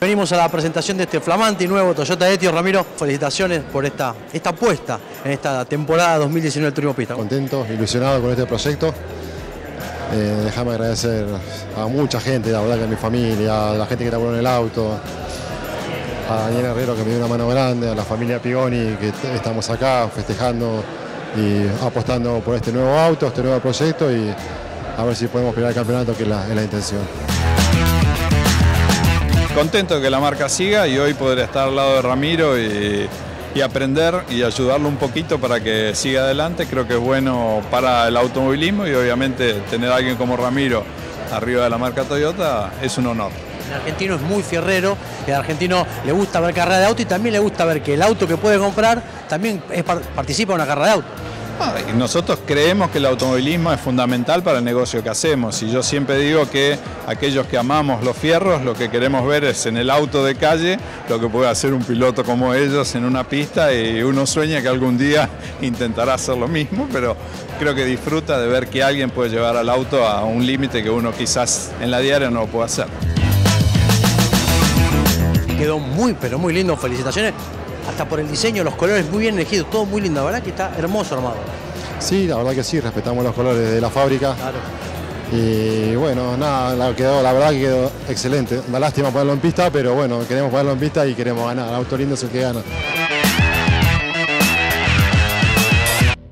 Venimos a la presentación de este flamante y nuevo Toyota Etios. Ramiro, felicitaciones por esta, esta apuesta en esta temporada 2019 del Turismo Pista. Contento, ilusionado con este proyecto. Eh, déjame agradecer a mucha gente, la verdad que a mi familia, a la gente que trabajó en el auto, a Daniel Herrero que me dio una mano grande, a la familia Pigoni que estamos acá festejando y apostando por este nuevo auto, este nuevo proyecto y a ver si podemos pelear el campeonato que es la intención. Contento de que la marca siga y hoy poder estar al lado de Ramiro y, aprender y ayudarlo un poquito para que siga adelante. Creo que es bueno para el automovilismo y obviamente tener a alguien como Ramiro arriba de la marca Toyota es un honor. El argentino es muy fierrero, el argentino le gusta ver carrera de auto y también le gusta ver que el auto que puede comprar también participa en una carrera de auto. Ah, nosotros creemos que el automovilismo es fundamental para el negocio que hacemos. Y yo siempre digo que aquellos que amamos los fierros lo que queremos ver es en el auto de calle lo que puede hacer un piloto como ellos en una pista y uno sueña que algún día intentará hacer lo mismo, pero creo que disfruta de ver que alguien puede llevar al auto a un límite que uno quizás en la diaria no lo puede hacer. Quedó muy, pero muy lindo, felicitaciones hasta por el diseño, los colores muy bien elegidos, todo muy lindo, la verdad que está hermoso armado. Sí, la verdad que sí, respetamos los colores de la fábrica. Claro. Y bueno, nada, la, quedó, la verdad que quedó excelente. Da lástima ponerlo en pista, pero bueno, queremos ponerlo en pista y queremos ganar. El auto lindo es el que gana.